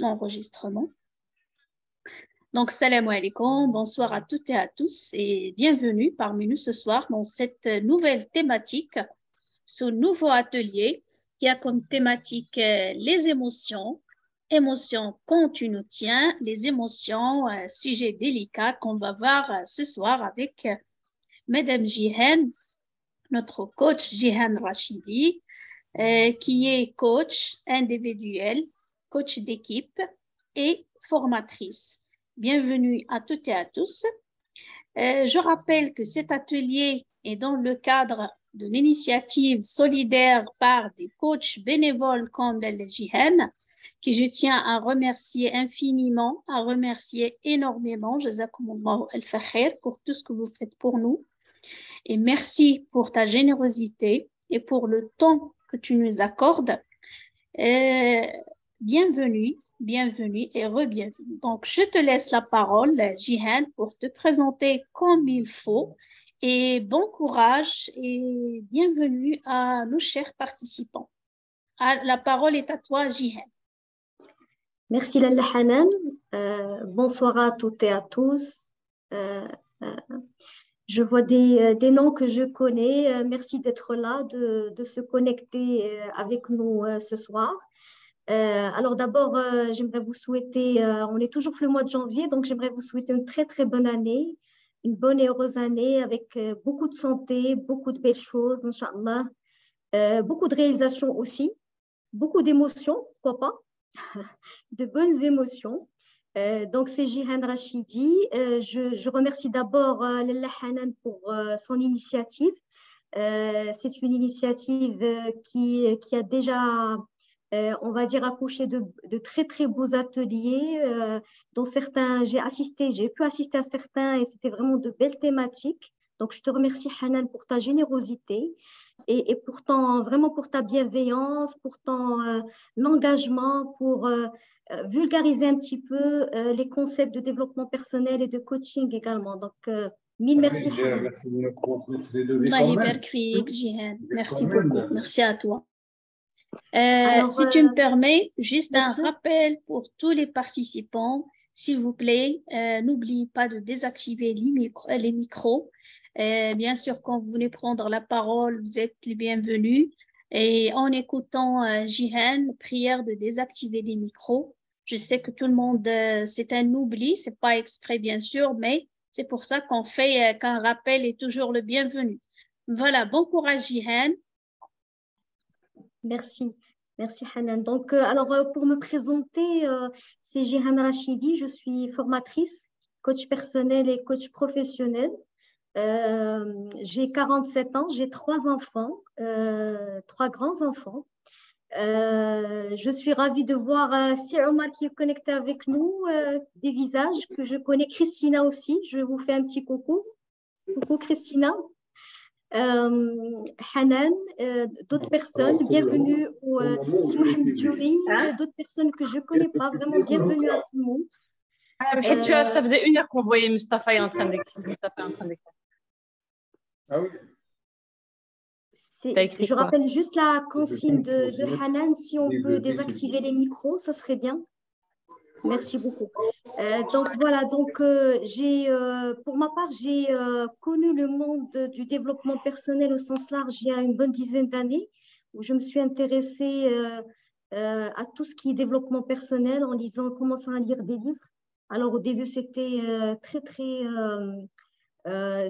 enregistrement. Donc, salam alaikum, bonsoir à toutes et à tous et bienvenue parmi nous ce soir dans cette nouvelle thématique, ce nouveau atelier qui a comme thématique euh, les émotions, émotions quand tu nous tiens, les émotions, euh, sujet délicat qu'on va voir euh, ce soir avec Madame Jihen, notre coach Jihan Rachidi, qui est coach individuel, coach d'équipe et formatrice. Bienvenue à toutes et à tous. Euh, je rappelle que cet atelier est dans le cadre de l'initiative solidaire par des coachs bénévoles comme Jihen, qui je tiens à remercier infiniment, à remercier énormément, Jazakumullah al pour tout ce que vous faites pour nous. Et merci pour ta générosité et pour le temps que tu nous accordes. Euh, bienvenue bienvenue et re-bienvenue. Donc, je te laisse la parole, Jihan, pour te présenter comme il faut. Et bon courage et bienvenue à nos chers participants. Ah, la parole est à toi, Jihan. Merci, Lalla. Euh, bonsoir à toutes et à tous. Euh, euh, je vois des, des, noms que je connais. merci d'être là, de, de, se connecter avec nous ce soir. Euh, alors d'abord, euh, j'aimerais vous souhaiter, euh, on est toujours le mois de janvier, donc j'aimerais vous souhaiter une très très bonne année, une bonne et heureuse année avec beaucoup de santé, beaucoup de belles choses, Inch'Allah, beaucoup de réalisations aussi, beaucoup d'émotions, pourquoi pas, de bonnes émotions. donc c'est Jihan Rachidi. Je, remercie d'abord Lalla Hanan pour son initiative. c'est une initiative qui, qui a déjà euh, on va dire, accoucher de, de, très, très beaux ateliers, euh, dont certains, j'ai assisté, j'ai pu assister à certains et c'était vraiment de belles thématiques. Donc, je te remercie, Hanan, pour ta générosité et, et pourtant, vraiment pour ta bienveillance, pour ton euh, engagement, pour vulgariser un petit peu les concepts de développement personnel et de coaching également. Donc, mille merci, Hanan. Merci beaucoup. Merci à toi. Euh, si tu me euh, permets, juste un rappel pour tous les participants, s'il vous plaît, euh, n'oubliez pas de désactiver les, micros. bien sûr, quand vous venez prendre la parole, vous êtes les bienvenus. Et en écoutant Jihan, prière de désactiver les micros. Je sais que tout le monde, c'est un oubli, c'est pas exprès bien sûr, mais c'est pour ça qu'on fait qu'un rappel est toujours le bienvenu. Voilà, bon courage Jihan. Merci. Merci Hanan. Donc, euh, alors euh, pour me présenter, euh, c'est Jihan Rachidi, je suis formatrice, coach personnel et coach professionnel. j'ai 47 ans, j'ai trois enfants, trois grands enfants. je suis ravie de voir Si Omar qui est connecté avec nous, des visages que je connais. Christina aussi, je vous fais un petit coucou. Coucou Christina. Euh, Hanan, euh, d'autres personnes, bienvenue au euh, d'autres personnes que je ne connais pas, vraiment bienvenue à tout le monde. Ah, et tu ça faisait une heure qu'on voyait Mustafa en train d'écrire. Ah oui. Je rappelle juste la consigne de, de Hanan, si on peut désactiver les micros, ça serait bien. Merci beaucoup. Euh, donc voilà, donc euh, j'ai, euh, pour ma part, j'ai connu le monde du développement personnel au sens large il y a une bonne dizaine d'années, où je me suis intéressée à tout ce qui est développement personnel en lisant, en commençant à lire des livres. Alors au début, c'était très très euh,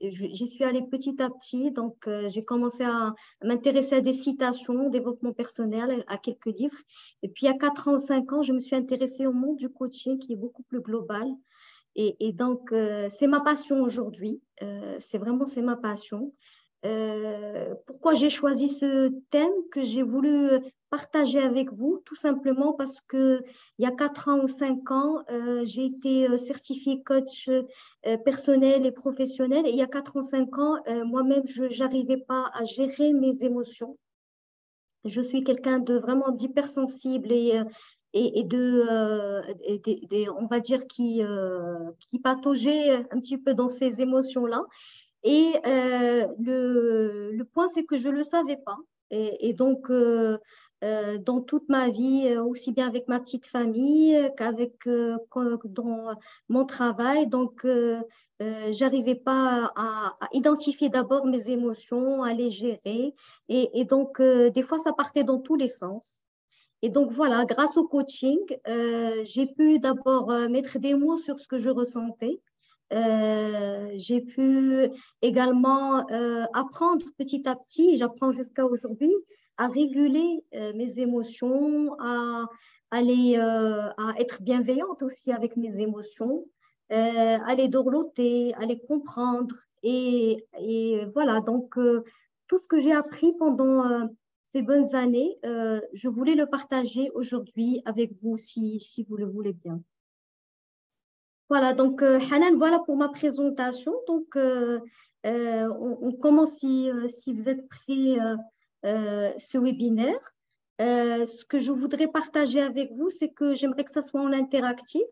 J'y suis allée petit à petit, donc euh, j'ai commencé à m'intéresser à des citations, développement personnel, à quelques livres. Et puis, a 4 ans ou 5 ans, je me suis intéressée au monde du coaching qui est beaucoup plus global. Et, donc, euh, c'est ma passion aujourd'hui. C'est vraiment, c'est ma passion. Euh, pourquoi j'ai choisi ce thème que j'ai voulu partager avec vous? Tout simplement parce que il y a quatre ans ou cinq ans, euh, j'ai été euh, certifiée coach personnel et professionnel. Et il y a quatre ans, cinq ans, moi-même, je n'arrivais pas à gérer mes émotions. Je suis quelqu'un de vraiment d'hypersensible et, et, et, de, on va dire, qui, qui pataugeait un petit peu dans ces émotions-là. Et euh, le, le, point, c'est que je ne le savais pas. Et, donc, euh, euh, dans toute ma vie, aussi bien avec ma petite famille qu'avec dans mon travail. Donc, j'arrivais pas à, identifier d'abord mes émotions, à les gérer. Et, donc, des fois, ça partait dans tous les sens. Et donc, voilà, grâce au coaching, j'ai pu d'abord mettre des mots sur ce que je ressentais. J'ai pu également apprendre petit à petit, j'apprends jusqu'à aujourd'hui, à réguler euh, mes émotions, à, aller, euh, à être bienveillante aussi avec mes émotions, euh, à les dorloter, à les comprendre. Et, voilà, donc tout ce que j'ai appris pendant ces bonnes années, je voulais le partager aujourd'hui avec vous si vous le voulez bien. Voilà, donc Hanan, voilà pour ma présentation. Donc, on, on, commence si, vous êtes prêts euh, ce webinaire. Euh, ce que je voudrais partager avec vous, c'est que j'aimerais que ça soit en interactif.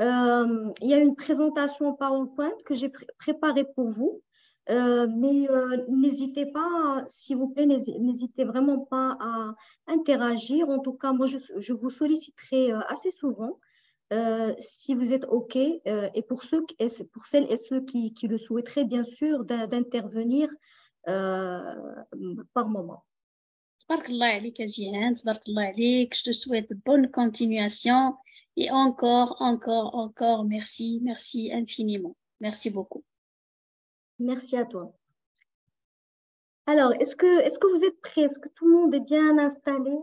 Euh, il y a une présentation PowerPoint que j'ai préparée pour vous. mais n'hésitez pas, s'il vous plaît, n'hésitez vraiment pas à interagir. En tout cas, moi, je, vous solliciterai assez souvent si vous êtes OK. et pour, ceux, pour celles et ceux qui, qui le souhaiteraient, bien sûr, d'intervenir par moment. Je te souhaite bonne continuation et encore, encore, encore merci, merci infiniment. Merci beaucoup. Merci à toi. Alors, est-ce que, est que vous êtes prêts? Est-ce que tout le monde est bien installé?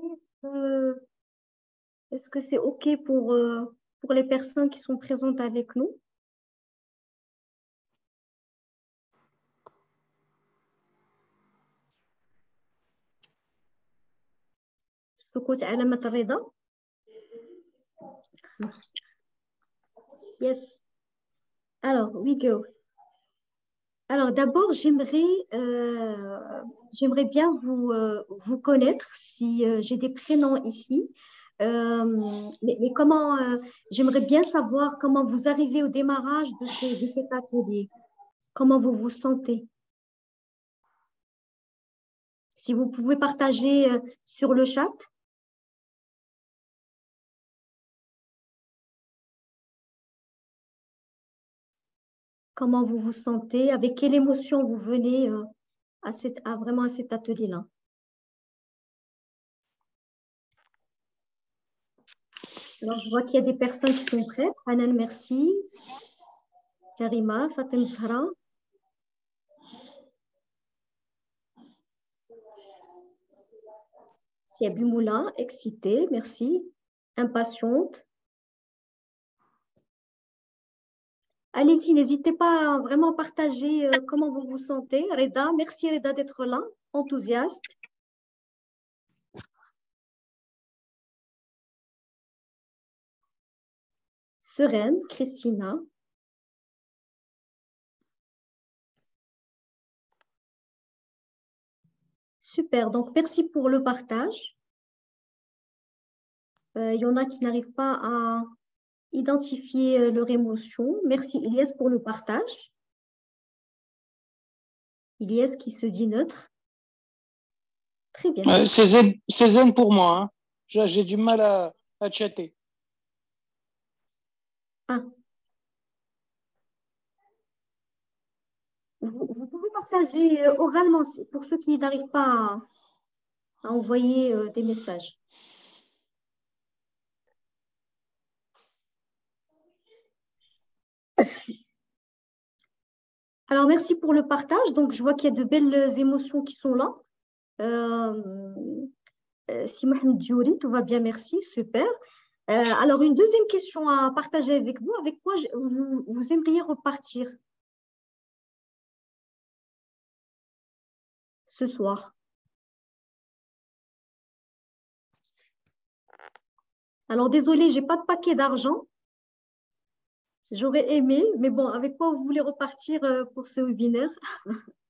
Est-ce que c'est OK pour, euh, pour les personnes qui sont présentes avec nous سكوت علامة الرضا Yes. Alors, we go. Alors, d'abord, j'aimerais euh, j'aimerais bien vous, euh, vous connaître si euh, j'ai des prénoms ici. Euh, mais, comment euh, j'aimerais bien savoir comment vous arrivez au démarrage de, ce, de cet atelier. Comment vous vous sentez? Si vous pouvez partager euh, sur le chat. comment vous vous sentez, avec quelle émotion vous venez à vraiment à cet atelier-là? Alors, je vois qu'il y a des personnes qui sont prêtes. Hanan, merci. Karima, Fatem Zahra. Siabi Moulin, excitée, merci. Impatiente. Allez-y, n'hésitez pas à vraiment partager euh, comment vous vous sentez. Reda, merci Reda d'être là, enthousiaste. Sereine, Christina. Super, donc merci pour le partage. Euh, il y en a qui n'arrivent pas à identifier euh, leur émotion. Merci Ilias pour le partage. Ilias qui se dit neutre. Très bien. Euh, c'est zen, pour moi. Hein. J'ai du mal à, à chatter. Vous, pouvez partager euh, oralement pour ceux qui n'arrivent pas à, envoyer des messages. Alors, merci pour le partage. Donc, je vois qu'il y a de belles émotions qui sont là. Euh, euh si Diouri, tout va bien, merci, super. Euh, alors, une deuxième question à partager avec vous. Avec quoi vous, vous aimeriez repartir ce soir? Alors, désolé, je n'ai pas de paquet d'argent. J'aurais aimé, mais bon, avec quoi vous voulez repartir euh, pour ce webinaire?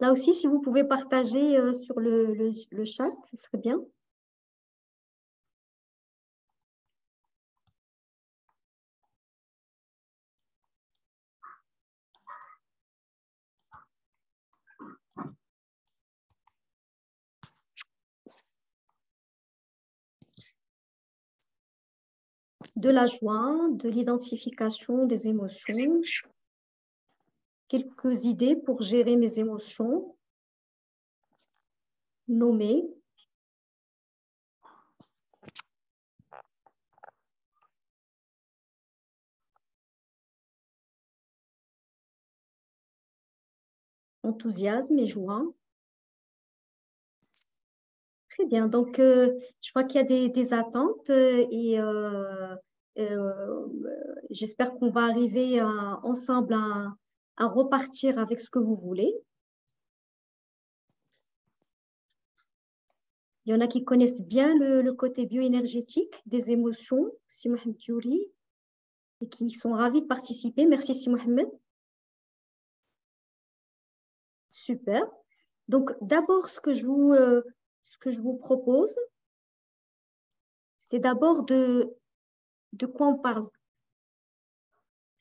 Là aussi, si vous pouvez partager euh, sur le, chat, ce serait bien. de la joie, de l'identification des émotions, quelques idées pour gérer mes émotions, nommer, enthousiasme et joie. Très bien. Donc, euh, je crois qu'il y a des, attentes euh, et euh, j'espère qu'on va arriver ensemble à, repartir avec ce que vous voulez. Il y en a qui connaissent bien le, côté bioénergétique des émotions, Si Mohamed et qui sont ravis de participer. Merci, Si Mohamed. Super. Donc, d'abord, ce que je vous, euh, ce que je vous propose, c'est d'abord de, de quoi on parle.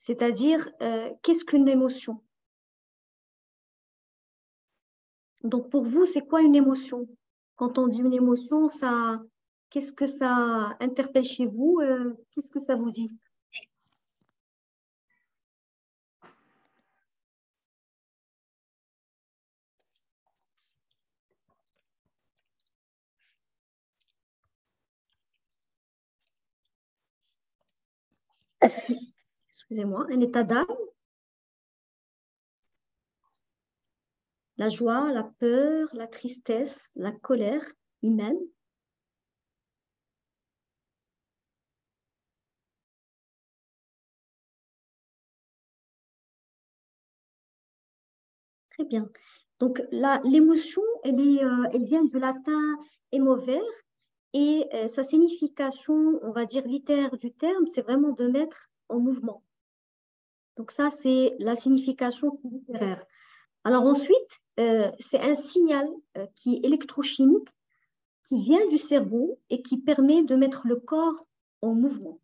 C'est-à-dire, euh, qu'est-ce qu'une émotion? Donc, pour vous, c'est quoi une émotion? Quand on dit une émotion, ça, qu'est-ce que ça interpelle chez vous euh, Qu'est-ce que ça vous dit? excusez-moi, un état d'âme, la joie, la peur, la tristesse, la colère humaine. Très bien. Donc, l'émotion, elle, euh, elle vient du latin émover et euh, sa signification, on va dire littéraire du terme, c'est vraiment de mettre en mouvement. Donc ça, c'est la signification littéraire. Alors ensuite, euh, c'est un signal euh, qui est électrochimique, qui vient du cerveau et qui permet de mettre le corps en mouvement.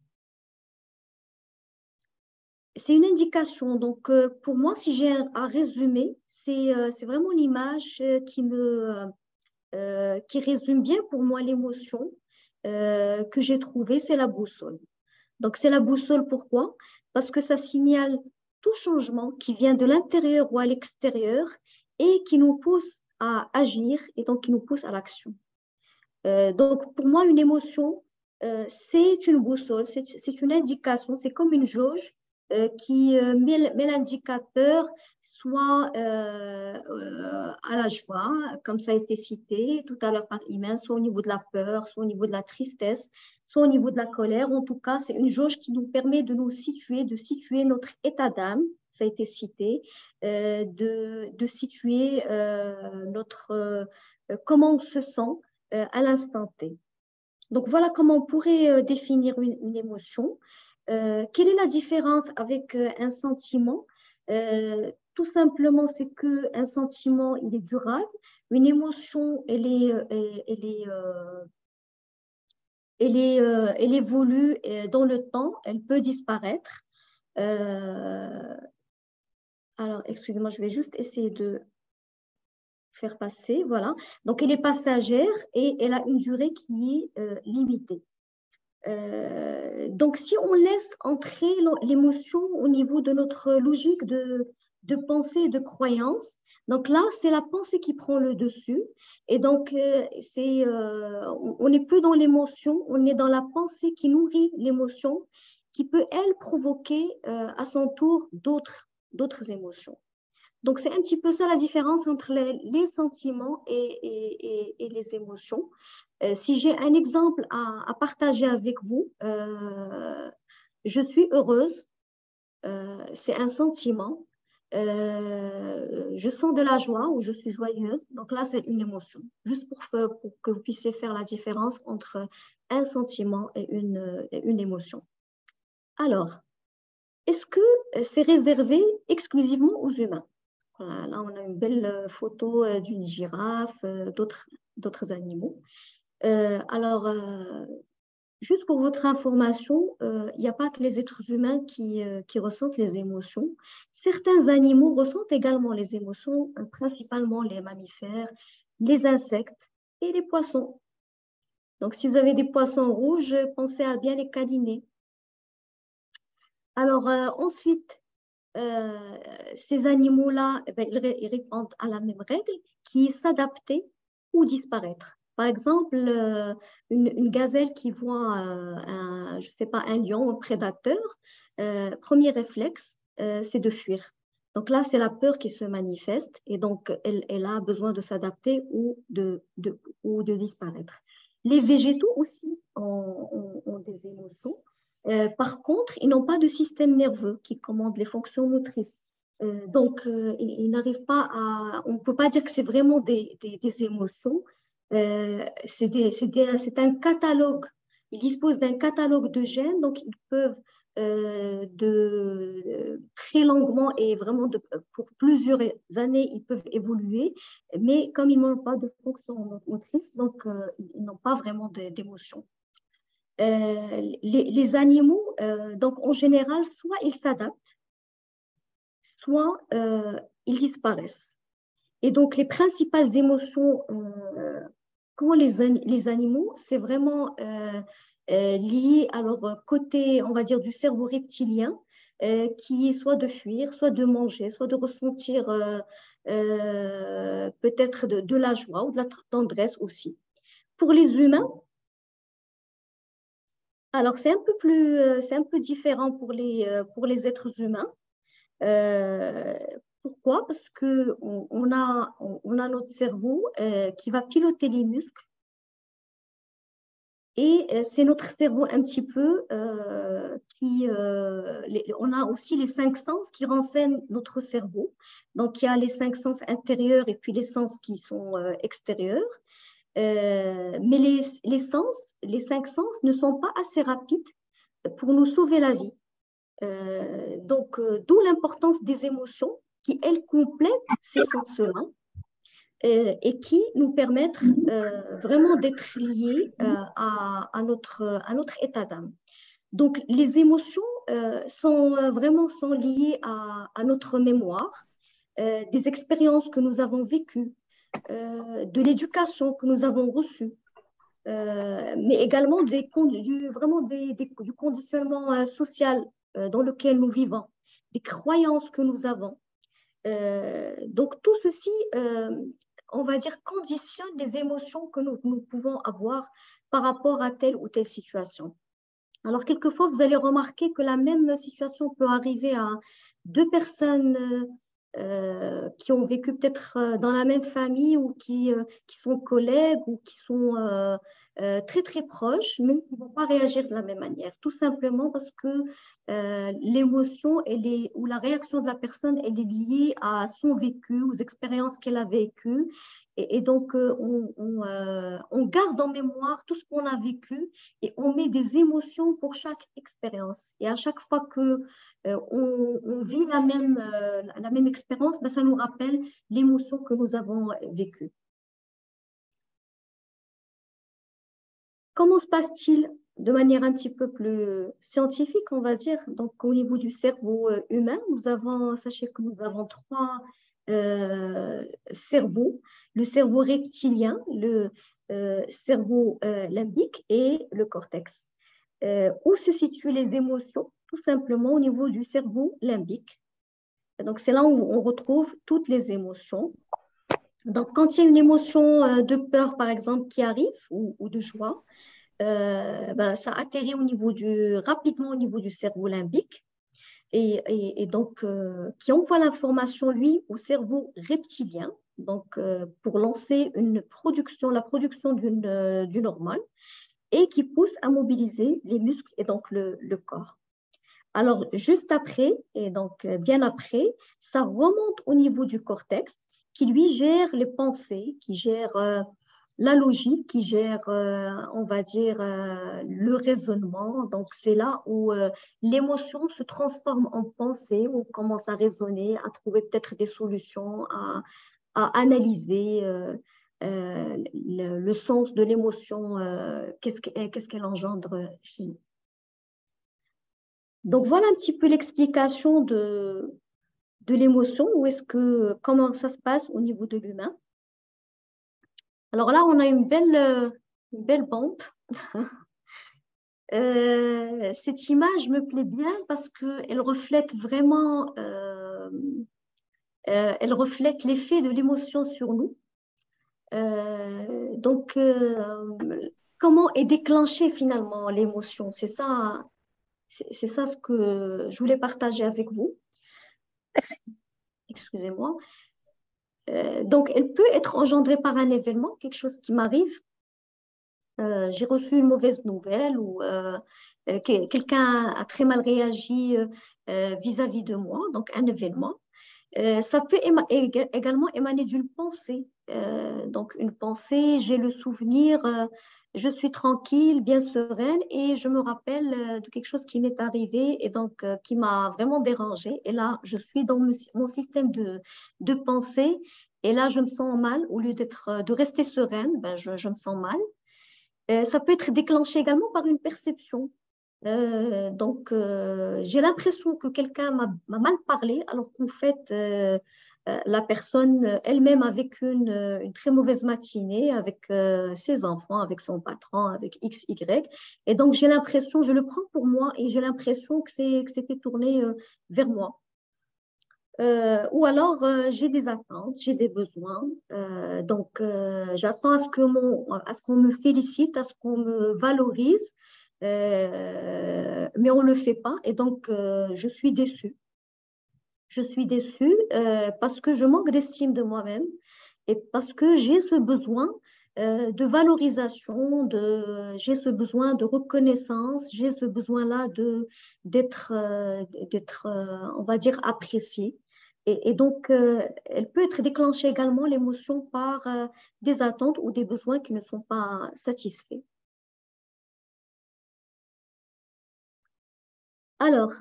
C'est une indication. Donc euh, pour moi, si j'ai à résumer, c'est vraiment l'image qui me qui résume bien pour moi l'émotion que j'ai trouvée, c'est la boussole. Donc c'est la boussole pourquoi? Parce que ça signale tout changement qui vient de l'intérieur ou à l'extérieur et qui nous pousse à agir et donc qui nous pousse à l'action. Euh, donc pour moi, une émotion, euh, c'est une boussole, c'est une indication, c'est comme une jauge euh, qui met, l'indicateur soit à la joie, comme ça a été cité tout à l'heure par Imen, soit au niveau de la peur, soit au niveau de la tristesse, soit au niveau de la colère. En tout cas, c'est une jauge qui nous permet de nous situer, de situer notre état d'âme, ça a été cité, de, de, situer notre, comment on se sent à l'instant T. Donc voilà comment on pourrait définir une émotion. Euh, quelle est la différence avec euh, un sentiment? Euh, Tout simplement, c'est qu'un sentiment, il est durable. Une émotion, elle est, elle, est, elle, est, elle évolue dans le temps, elle peut disparaître. alors, excusez-moi, je vais juste essayer de faire passer. Voilà. Donc, elle est passagère et elle a une durée qui est limitée. Euh, donc, si on laisse entrer l'émotion au niveau de notre logique de pensée et de croyance, donc là, c'est la pensée qui prend le dessus. Et donc, euh, c'est, euh, on n'est plus dans l'émotion, on est dans la pensée qui nourrit l'émotion, qui peut, elle, provoquer à son tour d'autres, émotions. Donc, c'est un petit peu ça la différence entre les, sentiments et, les émotions. Euh, si j'ai un exemple à, partager avec vous, euh, je suis heureuse, euh, c'est un sentiment. Je sens de la joie ou je suis joyeuse. Donc là, c'est une émotion. Juste pour, pour, que vous puissiez faire la différence entre un sentiment et une, émotion. Alors, est-ce que c'est réservé exclusivement aux humains? Là, on a une belle photo d'une girafe, d'autres animaux. Euh, alors, euh, juste pour votre information, euh, il n'y a pas que les êtres humains qui, qui, ressentent les émotions. Certains animaux ressentent également les émotions, principalement les mammifères, les insectes et les poissons. Donc, si vous avez des poissons rouges, pensez à bien les câliner. Alors, ensuite, ces animaux-là, eh ben, ils répondent à la même règle qui est s'adapter ou disparaître. Par exemple, une, gazelle qui voit un, je sais pas, un lion, un prédateur, premier réflexe, c'est de fuir. Donc là, c'est la peur qui se manifeste et donc elle, a besoin de s'adapter ou de, disparaître. Les végétaux aussi ont, des émotions. Euh, par contre, ils n'ont pas de système nerveux qui commande les fonctions motrices. Euh, donc, euh, ils, n'arrivent pas à... On ne peut pas dire que c'est vraiment des, émotions. C'est un catalogue. Ils disposent d'un catalogue de gènes, donc ils peuvent euh, de très longuement et vraiment pour plusieurs années, ils peuvent évoluer, mais comme ils n'ont pas de fonction motrice, donc euh, ils n'ont pas vraiment d'émotion. Euh, les, les, animaux, donc en général, soit ils s'adaptent, soit ils disparaissent. Et donc les principales émotions qu'ont les, les animaux, c'est vraiment euh, lié à leur côté, on va dire, du cerveau reptilien, euh, qui est soit de fuir, soit de manger, soit de ressentir euh, peut-être de, la joie ou de la tendresse aussi. Pour les humains, alors c'est un peu plus, c'est un peu différent pour les, pour les êtres humains. Pourquoi? Parce que on, a, on a notre cerveau qui va piloter les muscles et euh, c'est notre cerveau un petit peu euh, qui... Euh, on a aussi les cinq sens qui renseignent notre cerveau. Donc, il y a les cinq sens intérieurs et puis les sens qui sont extérieurs. mais les, les, sens, les cinq sens ne sont pas assez rapides pour nous sauver la vie. donc, d'où l'importance des émotions qui, elles, complètent ces sens-là euh, et qui nous permettent euh, vraiment d'être liés euh, à, notre, à notre état d'âme. Donc, les émotions sont vraiment sont liées à, à notre mémoire, des expériences que nous avons vécues, de l'éducation que nous avons reçue, mais également des, du, vraiment des, du conditionnement social dans lequel nous vivons, des croyances que nous avons. Donc tout ceci on va dire, conditionne les émotions que nous, pouvons avoir par rapport à telle ou telle situation. Alors, quelquefois, vous allez remarquer que la même situation peut arriver à deux personnes euh, qui ont vécu peut-être euh, dans la même famille ou euh, qui sont collègues ou qui sont très très proches, mais qui ne vont pas réagir de la même manière. Tout simplement parce que l'émotion ou la réaction de la personne elle est liée à son vécu, aux expériences qu'elle a vécues. Et, donc, on, on, garde en mémoire tout ce qu'on a vécu et on met des émotions pour chaque expérience. Et à chaque fois euh, on, vit la même, euh, la même expérience, ben, ça nous rappelle l'émotion que nous avons vécue. Comment se passe-t-il de manière un petit peu plus scientifique, on va dire? Donc, au niveau du cerveau euh, humain, nous avons, sachez que nous avons trois cerveaux le cerveau reptilien, le cerveau limbique et le cortex. où se situent les émotions? Tout simplement au niveau du cerveau limbique. donc, c'est là où on retrouve toutes les émotions. Donc, quand il y a une émotion euh, de peur, par exemple, qui arrive, ou, de joie, euh, ben, ça atterrit rapidement au niveau du cerveau limbique. Et, donc, euh, qui envoie l'information, lui, au cerveau reptilien, donc, pour lancer la production d'une hormone, et qui pousse à mobiliser les muscles et donc le, corps. Alors, juste après, et donc bien après, ça remonte au niveau du cortex qui lui gère les pensées, qui gère euh, la logique, qui gère, euh, on va dire, le raisonnement. Donc, c'est là où l'émotion se transforme en pensée, où on commence à raisonner, à trouver peut-être des solutions, à, analyser. Le, sens de l'émotion, qu'est-ce qu'elle engendre chez nous. Donc voilà un petit peu l'explication de, de l'émotion, où est-ce que, comment ça se passe au niveau de l'humain? Alors là, on a une belle, une belle bombe. cette image me plaît bien parce qu'elle reflète vraiment, elle reflète l'effet de l'émotion sur nous. donc, comment est déclenchée finalement l'émotion? C'est ça, c'est ça ce que je voulais partager avec vous. Excusez-moi. Euh, donc, elle peut être engendrée par un événement, quelque chose qui m'arrive. Euh, j'ai reçu une mauvaise nouvelle ou euh, quelqu'un a très mal réagi vis-à-vis de moi, donc un événement. ça peut également émaner d'une pensée. donc, une pensée, j'ai le souvenir je suis tranquille, bien sereine et je me rappelle euh, de quelque chose qui m'est arrivé et donc euh, qui m'a vraiment dérangée. Et là, je suis dans mon système de, de pensée et là, je me sens mal. Au lieu d'être, euh, de rester sereine, ben, je, je me sens mal. ça peut être déclenché également par une perception. donc, j'ai l'impression que quelqu'un m'a mal parlé alors qu'en fait, la personne euh, elle-même a vécu une, euh, une, très mauvaise matinée avec ses enfants, avec son patron, avec X, Y. Et donc, j'ai l'impression, je le prends pour moi et j'ai l'impression que c'était tourné vers moi. ou alors, j'ai des attentes, j'ai des besoins. donc, j'attends à ce qu'on me félicite, à ce qu'on me valorise, mais on ne le fait pas. Et donc, je suis déçue je suis déçue euh, parce que je manque d'estime de moi-même et parce que j'ai ce besoin euh, de valorisation, de, j'ai ce besoin de reconnaissance, j'ai ce besoin-là de, d'être, euh, d'être on va dire, appréciée. Et, et donc, elle peut être déclenchée également, l'émotion, par des attentes ou des besoins qui ne sont pas satisfaits. Alors,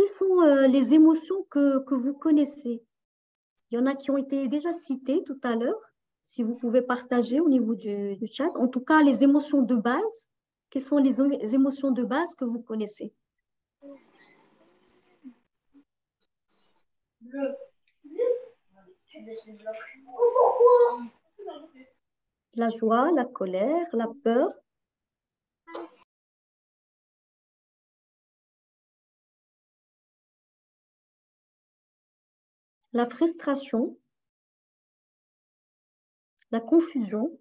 quelles sont euh, les émotions que, que, vous connaissez? Il y en a qui ont été déjà citées tout à l'heure, si vous pouvez partager au niveau du, chat. En tout cas, les émotions de base, quelles sont les, émotions de base que vous connaissez? La joie, la colère, la peur, la frustration, la confusion,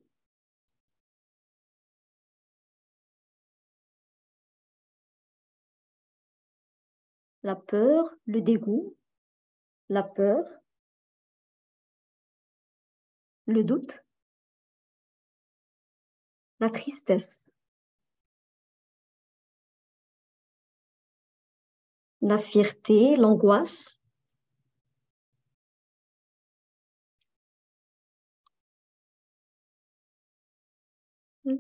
la peur, le dégoût, la peur, le doute, la tristesse, la fierté, l'angoisse,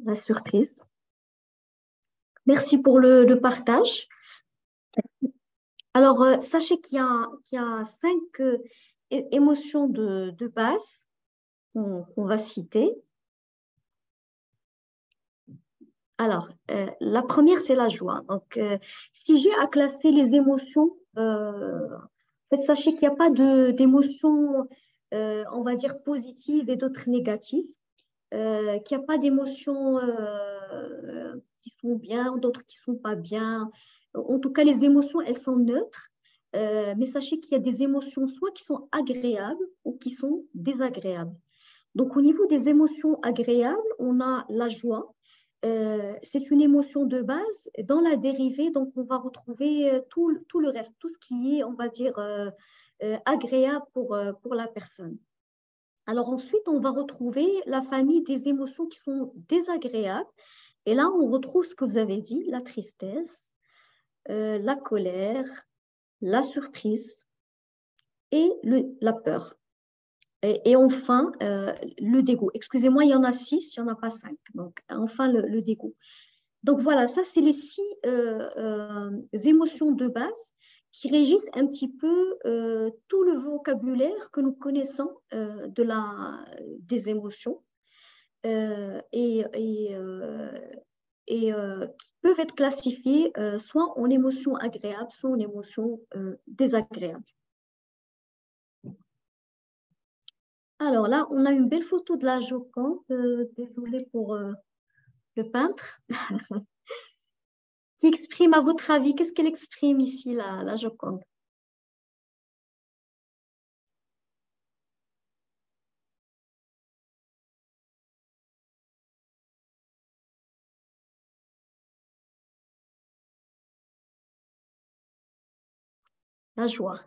la surprise. Merci pour le, partage. Alors, euh, sachez qu'il y, a cinq euh, émotions de, base qu'on va citer. Alors, euh, la première, c'est la joie. Donc, si j'ai à classer les émotions, sachez qu'il n'y a pas d'émotions, on va dire, positives et d'autres négatives. Euh, qu'il n'y a pas d'émotions euh, qui sont bien, d'autres qui ne sont pas bien. En tout cas, les émotions, elles sont neutres. Euh, mais sachez qu'il y a des émotions soit qui sont agréables ou qui sont désagréables. Donc, au niveau des émotions agréables, on a la joie. c'est une émotion de base. Dans la dérivée, donc, on va retrouver tout, tout le reste, tout ce qui est, on va dire, agréable pour, pour la personne. Alors ensuite, on va retrouver la famille des émotions qui sont désagréables. Et là, on retrouve ce que vous avez dit, la tristesse, euh, la colère, la surprise et la peur. Et, enfin, euh, le dégoût. Excusez-moi, il y en a six, il n'y en a pas cinq. Donc, enfin, le, dégoût. Donc voilà, ça, c'est les six euh, émotions de base qui régissent un petit peu euh, tout le vocabulaire que nous connaissons euh, de la, des émotions euh, et, et, et qui peuvent être classifiées soit en émotions agréables, soit en émotions désagréables. Alors là, on a une belle photo de la Joconde. désolée pour Le peintre Qui exprime, à votre avis, qu'est-ce qu'elle exprime ici, la, la Joconde? La joie.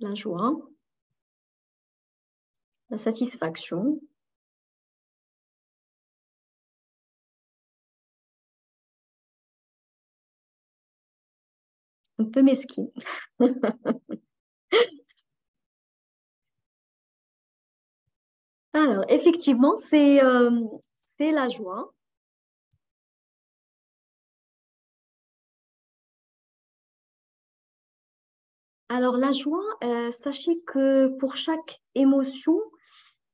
La joie. La satisfaction. Un peu mesquine. Alors, effectivement, c'est euh, c'est la joie. Alors, la joie, euh, sachez que pour chaque émotion,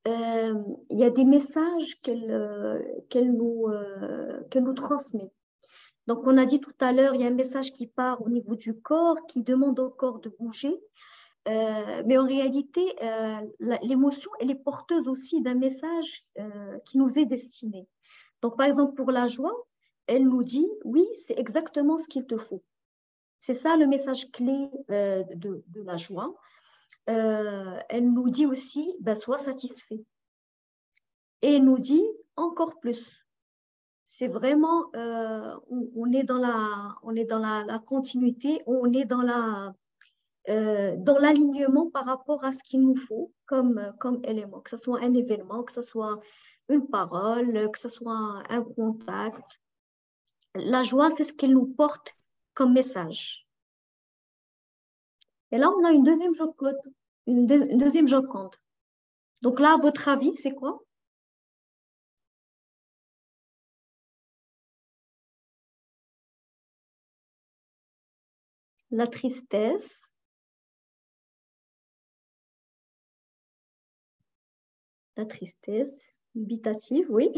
euh, il y a des messages qu'elle nous transmet. Donc, on a dit tout à l'heure, il y a un message qui part au niveau du corps, qui demande au corps de bouger. mais en réalité, l'émotion, elle est porteuse aussi d'un message qui nous est destiné. Donc, par exemple, pour la joie, elle nous dit, oui, c'est exactement ce qu'il te faut. C'est ça le message clé euh, de, la joie. Euh, elle nous dit aussi, ben, sois satisfait. Et elle nous dit encore plus. C'est vraiment, euh, on, est dans la, on est dans la, continuité, on est dans la, dans l'alignement par rapport à ce qu'il nous faut comme, comme élément, que ce soit un événement, que ce soit une parole, que ce soit un contact. La joie, c'est ce qu'elle nous porte comme message. Et là, on a une deuxième joconde. Une, deuxième joconde. Donc là, à votre avis, c'est quoi? La tristesse. La tristesse, habitative, oui.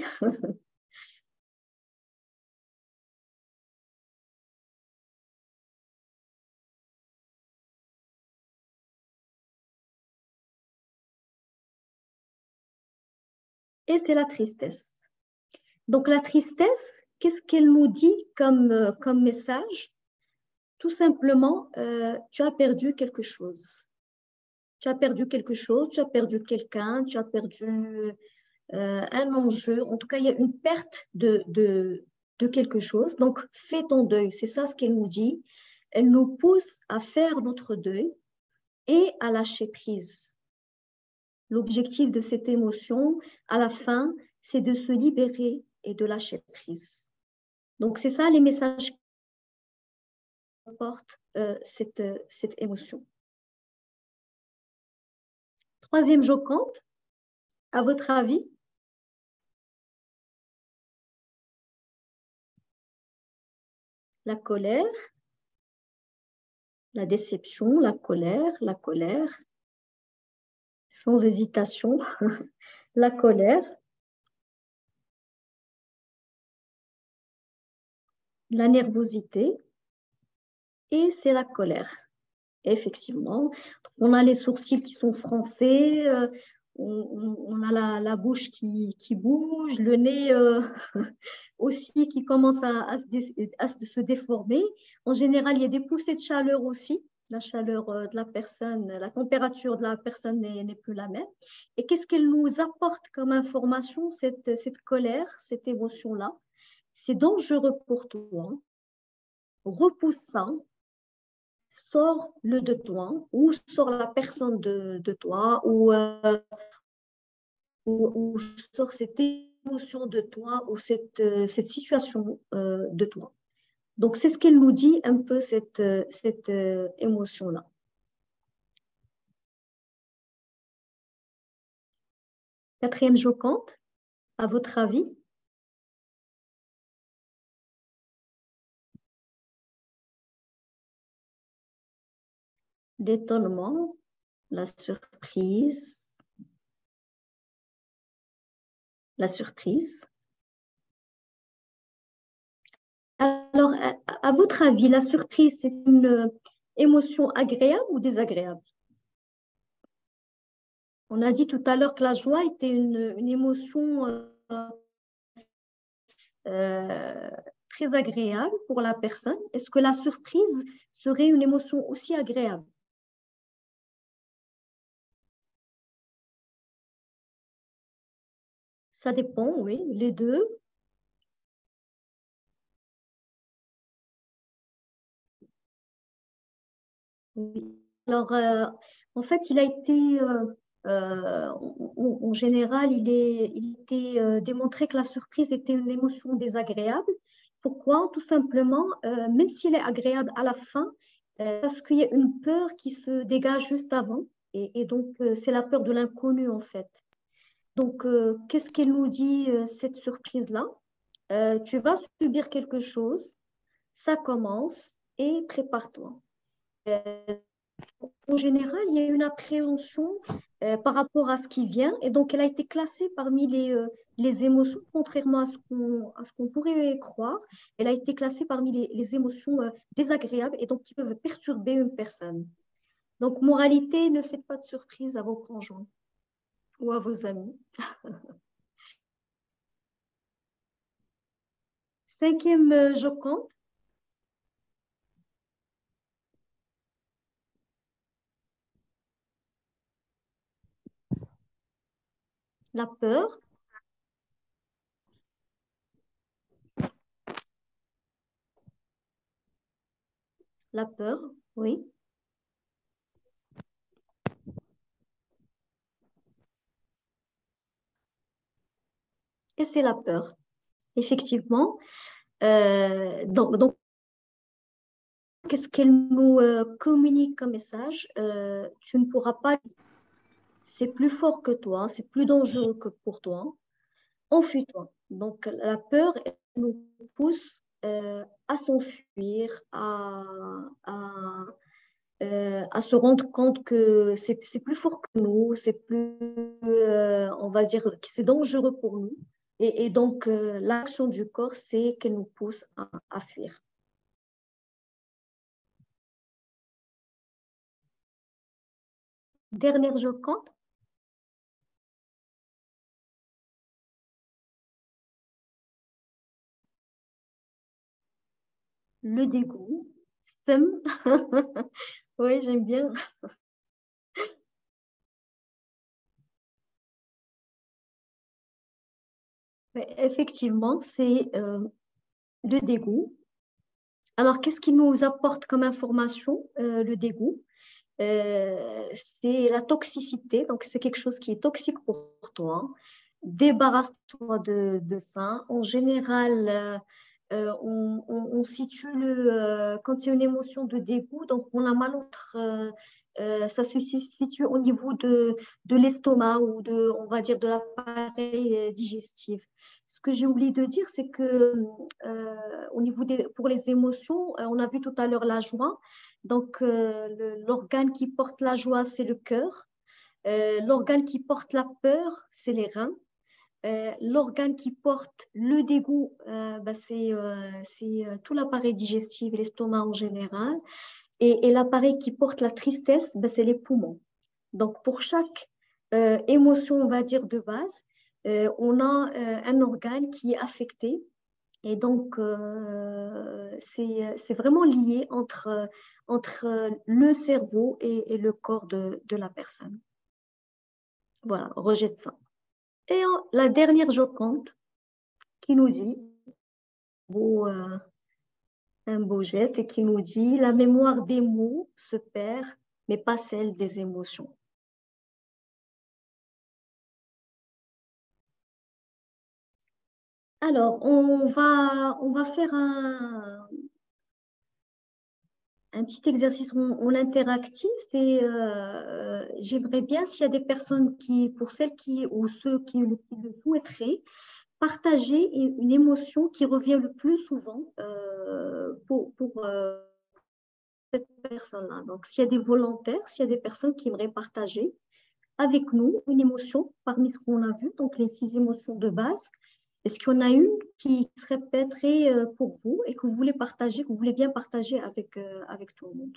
et c'est la tristesse. Donc la tristesse, qu'est-ce qu'elle nous dit comme, euh, comme message? Tout simplement, euh, tu as perdu quelque chose. Tu as perdu quelque chose, tu as perdu quelqu'un, tu as perdu euh, un enjeu. En tout cas, il y a une perte de, de, de quelque chose. Donc, fais ton deuil. C'est ça ce qu'elle nous dit. Elle nous pousse à faire notre deuil et à lâcher prise. L'objectif de cette émotion, à la fin, c'est de se libérer et de lâcher prise. Donc, c'est ça les messages qui portent euh, cette, cette émotion. Troisième joconde, à votre avis? La colère, la déception, la colère, la colère, sans hésitation, la colère, la nervosité c'est la colère. Effectivement, on a les sourcils qui sont froncés, euh, on, a la, bouche qui, bouge, le nez euh, aussi qui commence à, se déformer. En général, il y a des poussées de chaleur aussi la chaleur euh, de la personne, la température de la personne n'est plus la même. Et qu'est-ce qu'elle nous apporte comme information, cette, cette colère, cette émotion-là? C'est dangereux pour toi, repoussant, sors-le de toi, ou sors la personne de, de toi, ou, euh, ou, sors cette émotion de toi, ou cette, euh, cette situation de toi. Donc, c'est ce qu'elle nous dit un peu, cette, euh, cette euh, émotion-là. Quatrième joconde, à votre avis? L'étonnement, la surprise, la surprise. Alors, à, votre avis, la surprise, c'est une émotion agréable ou désagréable? On a dit tout à l'heure que la joie était une, émotion euh, euh, très agréable pour la personne, est-ce que la surprise serait une émotion aussi agréable? Ça dépend, oui, les deux. Alors, euh, en fait, il a été, euh, euh, en, général, il, est, il démontré que la surprise était une émotion désagréable. Pourquoi? Tout simplement, même s'il est agréable à la fin, parce qu'il y a une peur qui se dégage juste avant. Et donc, c'est la peur de l'inconnu, en fait. Donc, qu'est-ce qu'elle nous dit, cette surprise-là? Tu vas subir quelque chose, ça commence et prépare-toi en général, il y a une appréhension euh, par rapport à ce qui vient et donc elle a été classée parmi les, euh, les émotions, contrairement à ce qu'on pourrait croire. Elle a été classée parmi les, les émotions euh, désagréables et donc qui peuvent perturber une personne. Donc, moralité, ne faites pas de surprise à vos conjoints ou à vos amis. Cinquième je compte. la peur, la peur, oui. Et c'est la peur. Effectivement. Euh, donc, qu'est-ce qu'elle nous euh, communique comme message euh, Tu ne pourras pas c'est plus fort que toi, c'est plus dangereux que pour toi, enfuis-toi. Donc la peur nous pousse à s'enfuir, à, à, se rendre compte que c'est plus fort que nous, c'est plus, on va dire, que c'est dangereux pour nous. Et, donc l'action du corps, c'est qu'elle nous pousse à, fuir. Dernière compte. Le dégoût. oui, j'aime bien. Effectivement, c'est euh, le dégoût. Alors, qu'est-ce qui nous apporte comme information, euh, le dégoût? Euh, C'est la toxicité, donc c'est quelque chose qui est toxique pour toi. Débarrasse-toi de, de, ça. En général, euh, on, situe le, euh, quand il y a une émotion de dégoût, donc on a mal autre, euh, ça se situe au niveau de, de l'estomac ou de, on va dire, de l'appareil digestif. Ce que j'ai oublié de dire, c'est que au niveau des, pour les émotions, on a vu tout à l'heure la joie. Donc, l'organe qui porte la joie, c'est le cœur. l'organe qui porte la peur, c'est les reins. Euh, l'organe qui porte le dégoût, euh, bah, c'est euh, tout l'appareil digestif, l'estomac en général. Et, l'appareil qui porte la tristesse, bah, c'est les poumons. Donc, pour chaque émotion, on va dire, de base, on a un organe qui est affecté. Et donc, c'est vraiment lié entre, le cerveau et, le corps de, de la personne. Voilà, rejette ça. Et la dernière Joconde qui nous dit, euh, un beau geste, et qui nous dit La mémoire des mots se perd, mais pas celle des émotions. Alors, on va, on va faire un, un petit exercice en, interactif et euh, j'aimerais bien s'il y a des personnes qui, pour celles qui ou ceux qui, le souhaiteraient, partager une émotion qui revient le plus souvent euh, pour, pour euh, cette personne-là. Donc, s'il y a des volontaires, s'il y a des personnes qui aimeraient partager avec nous une émotion parmi ce qu'on a vu, donc les six émotions de base, est-ce qu'il y en a une qui serait peut-être euh, pour vous et que vous voulez partager, que vous voulez bien partager avec, euh, avec tout le monde?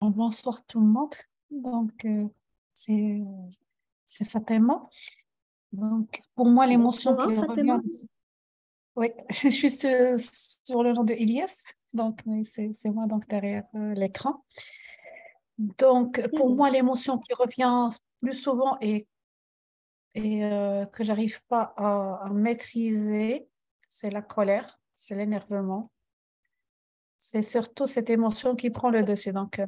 Bonsoir tout le monde. Donc, euh, c'est Fatima. Donc, pour moi, l'émotion qui revient. Oui, je suis sur, le nom de Elias, donc c'est moi donc derrière euh, l'écran. Donc, pour moi, l'émotion qui revient plus souvent et, et euh, que j'arrive pas à, maîtriser, c'est la colère, c'est l'énervement. C'est surtout cette émotion qui prend le dessus. Donc, euh,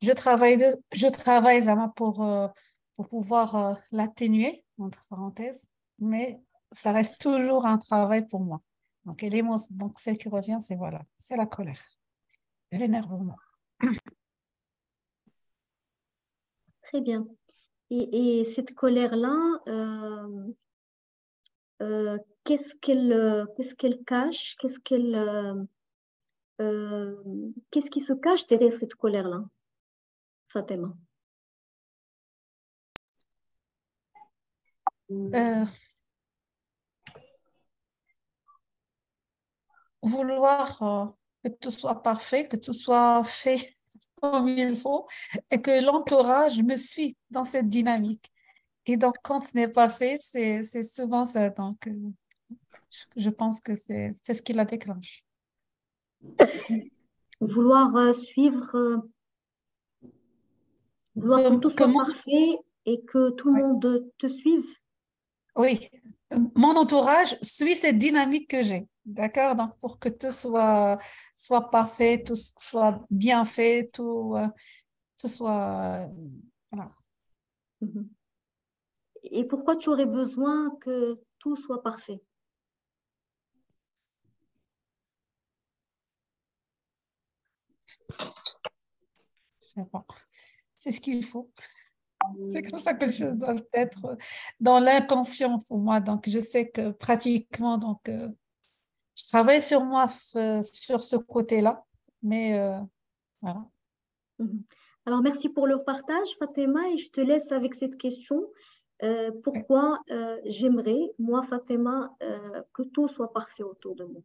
je travaille, je travaille pour, pour pouvoir l'atténuer, entre parenthèses, mais ça reste toujours un travail pour moi. Donc, donc celle qui revient, c'est voilà, c'est la colère et l'énervement. Très bien. Et, cette colère-là, euh, euh, qu'est-ce qu'elle cache? Qu'est-ce qu'elle euh, qu'est-ce qui se cache derrière cette colère-là, Fatima? Vouloir que tout soit parfait, que tout soit fait comme il faut et que l'entourage me suit dans cette dynamique. Et donc, quand ce n'est pas fait, c'est souvent ça. Donc, euh, je pense que c'est ce qui la déclenche. Vouloir euh, suivre, vouloir que tout soit parfait et que tout le monde te suive? Oui, mon entourage suit cette dynamique que j'ai. D'accord Donc, pour que tout soit, soit parfait, tout soit bien fait, tout, euh, soit. voilà. Mhm. Et pourquoi tu aurais besoin que tout soit parfait? C'est bon. C'est ce qu'il faut. C'est comme ça que les choses doivent être dans l'inconscient pour moi. Donc, je sais que pratiquement, donc, euh, je travaille sur moi sur ce côté-là, mais euh, voilà. Mhm. Alors, merci pour le partage, Fatima, et je te laisse avec cette question. Euh, pourquoi euh, j'aimerais, moi, Fatima, que tout soit parfait autour de moi?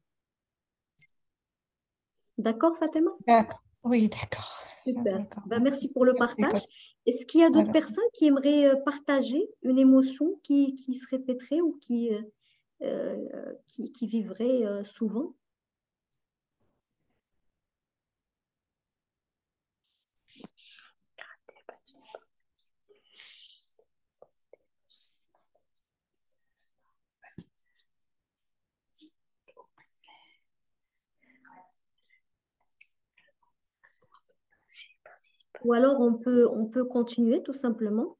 D'accord, Fatima? D'accord. Oui, d'accord. Super. Ben, merci pour le partage. Est-ce qu'il y a d'autres personnes qui aimeraient partager une émotion qui, qui se répéterait ou qui, qui, qui, vivraient euh, souvent. Ou alors on peut, on peut continuer tout simplement.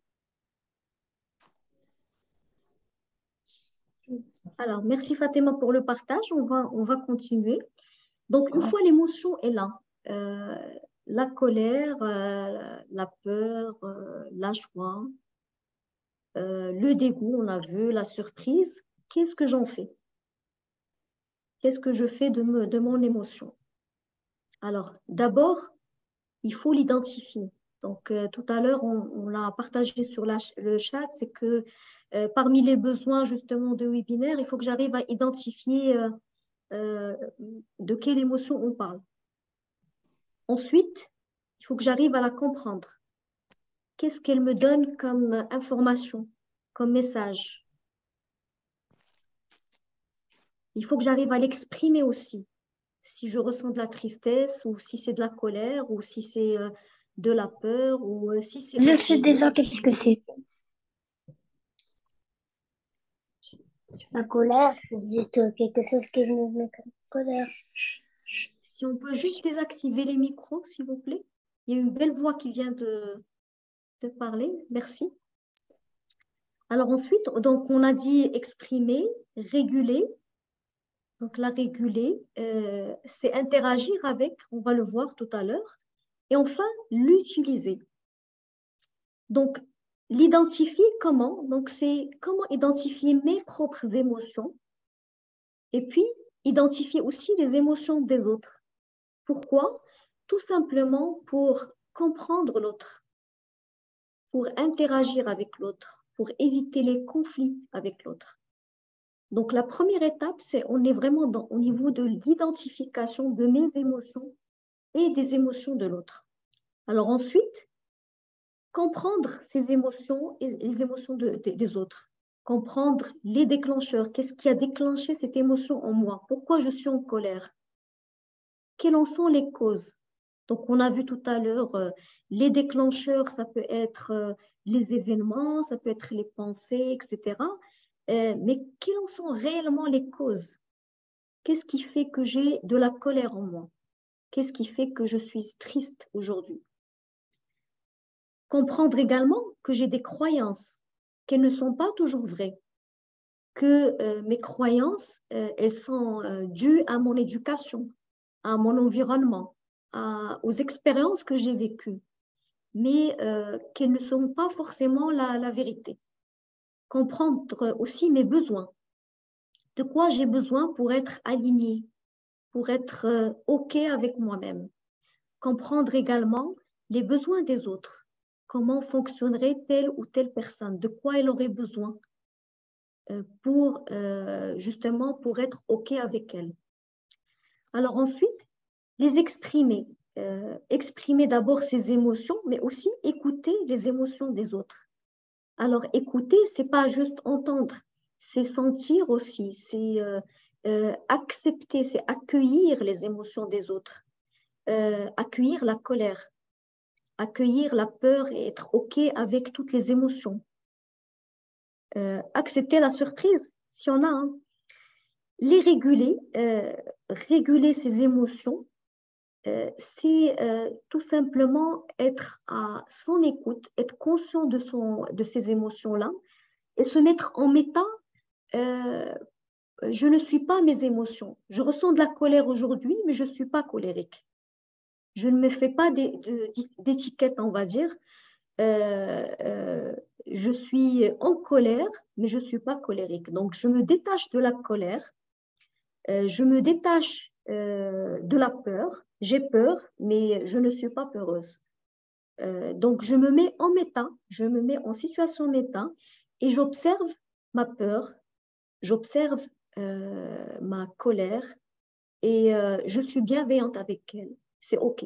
Alors, merci Fatima pour le partage. On va, on va continuer. Donc, une fois l'émotion est là, euh, la colère, euh, la peur, euh, la joie, le dégoût, on a vu, la surprise, qu'est-ce que j'en fais? Qu'est-ce que je fais de, me, de mon émotion? Alors, d'abord, il faut l'identifier. Donc, tout à l'heure, on, l'a partagé sur le chat, c'est que euh, parmi les besoins justement de webinaire, il faut que j'arrive à identifier euh, euh, de quelle émotion on parle. Ensuite, il faut que j'arrive à la comprendre. Qu'est-ce qu'elle me donne comme information, comme message? Il faut que j'arrive à l'exprimer aussi. Si je ressens de la tristesse ou si c'est de la colère ou si c'est de la peur ou si c'est... Je sais déjà qu'est-ce que c'est? La colère, c'est juste quelque chose qui me met en colère. Si on peut juste désactiver les micros, s'il vous plaît. Il y a une belle voix qui vient de, de parler. Merci. Alors ensuite, donc on a dit exprimer, réguler. Donc la réguler, euh, c'est interagir avec, on va le voir tout à l'heure. Et enfin, l'utiliser. Donc L'identifier comment Donc, c'est comment identifier mes propres émotions et puis identifier aussi les émotions des autres. Pourquoi? Tout simplement pour comprendre l'autre, pour interagir avec l'autre, pour éviter les conflits avec l'autre. Donc, la première étape, c'est on est vraiment au niveau de l'identification de mes émotions et des émotions de l'autre. Alors ensuite, comprendre ces émotions et les émotions des autres. comprendre les déclencheurs. Qu'est-ce qui a déclenché cette émotion en moi? Pourquoi je suis en colère? Quelles en sont les causes? Donc, on a vu tout à l'heure, euh, les déclencheurs, ça peut être euh, les événements, ça peut être les pensées, etc. Euh, mais quelles en sont réellement les causes? Qu'est-ce qui fait que j'ai de la colère en moi? Qu'est-ce qui fait que je suis triste aujourd'hui? Comprendre également que j'ai des croyances, qu'elles ne sont pas toujours vraies, que euh, mes croyances, euh, elles sont dues à mon éducation, à mon environnement, aux expériences que j'ai vécues, mais qu'elles ne sont pas forcément la vérité. Comprendre aussi mes besoins. De quoi j'ai besoin pour être aligné, pour être euh, OK avec moi-même. Comprendre également les besoins des autres. Comment fonctionnerait telle ou telle personne, de quoi elle aurait besoin euh, pour euh, justement pour être OK avec elle? Alors ensuite, les exprimer. exprimer d'abord ses émotions, mais aussi écouter les émotions des autres. Alors, écouter, c'est pas juste entendre, c'est sentir aussi, c'est euh, accepter, c'est accueillir les émotions des autres, euh, accueillir la colère, accueillir la peur et être OK avec toutes les émotions. accepter la surprise, si on a. Hein. Les réguler, réguler ses émotions, euh, c'est euh, tout simplement être à son écoute, être conscient de, son, de ces émotions-là et se mettre en méta. Euh, je ne suis pas mes émotions. Je ressens de la colère aujourd'hui, mais je ne suis pas colérique. Je ne me fais pas d'étiquette, on va dire. je suis en colère, mais je ne suis pas colérique. Donc, je me détache de la colère. je me détache de la peur j'ai peur, mais je ne suis pas peureuse. Euh, donc, je me mets en méta, je me mets en situation méta et j'observe ma peur, j'observe euh, ma colère et euh, je suis bienveillante avec elle. C'est OK.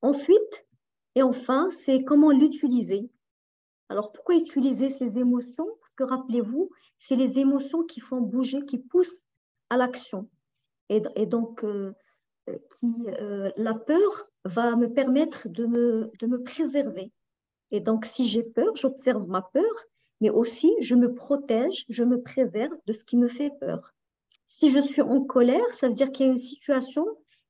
Ensuite, et enfin, c'est comment l'utiliser. Alors, pourquoi utiliser ces émotions? Parce que rappelez-vous, c'est les émotions qui font bouger, qui poussent à l'action. Et, donc, qui, euh, la peur va me permettre de me, de me préserver. Et donc, si j'ai peur, j'observe ma peur, mais aussi je me protège, je me préserve de ce qui me fait peur. Si je suis en colère, ça veut dire qu'il y a une situation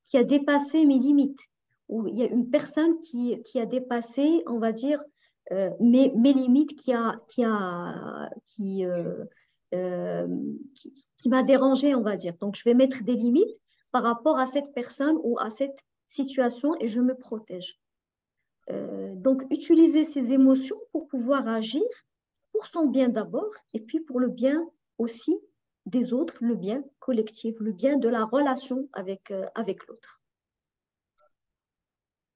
qui a dépassé mes limites, ou il y a une personne qui, qui a dépassé, on va dire, euh, mes, mes, limites, qui a, qui a, qui, euh, qui, qui m'a dérangé, on va dire. Donc, je vais mettre des limites par rapport à cette personne ou à cette situation et je me protège. Euh, donc, utiliser ces émotions pour pouvoir agir pour son bien d'abord et puis pour le bien aussi des autres, le bien collectif, le bien de la relation avec, euh, avec l'autre.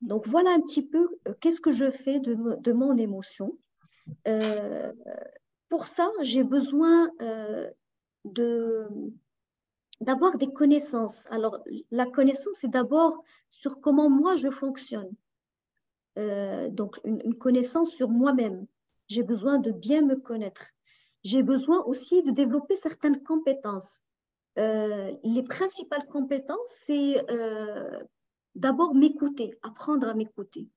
Donc, voilà un petit peu euh, qu'est-ce que je fais de, de mon émotion. pour ça, j'ai besoin de, d'avoir des connaissances. Alors, la connaissance, c'est d'abord sur comment moi je fonctionne. Euh, donc, une, connaissance sur moi-même. J'ai besoin de bien me connaître. J'ai besoin aussi de développer certaines compétences. Euh, les principales compétences, c'est euh, d'abord m'écouter, apprendre à m'écouter.